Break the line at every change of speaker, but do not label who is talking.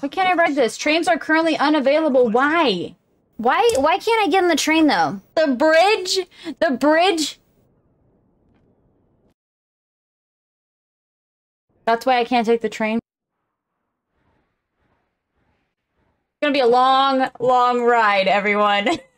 Why can't I ride this? Trains are currently unavailable. Why? Why why can't I get on the train though? The bridge? The bridge? That's why I can't take the train. It's gonna be a long, long ride, everyone.